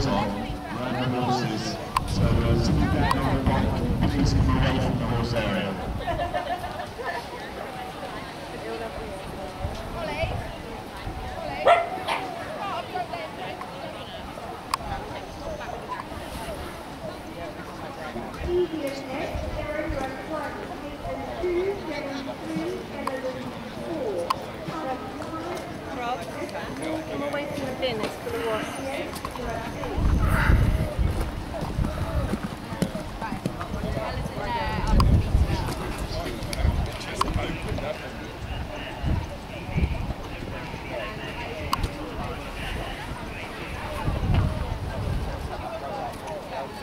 So uh, the bike, please come the horse area. Previous next, Darren Run 1, Nathan 2, Devon 3, Evelyn 4. Adam 1, I'm away from the bin, it's for the wasp.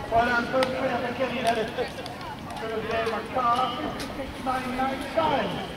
Well done, first winner for Kenny Ellis. Olivier McCarr, 56.99. That was the German In operating today. On the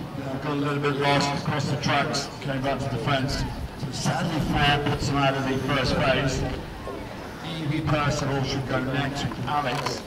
got a little bit lost across the tracks, came back to the fence. So sadly, four puts them out of the first phase. Evie Percival should go next with Alex.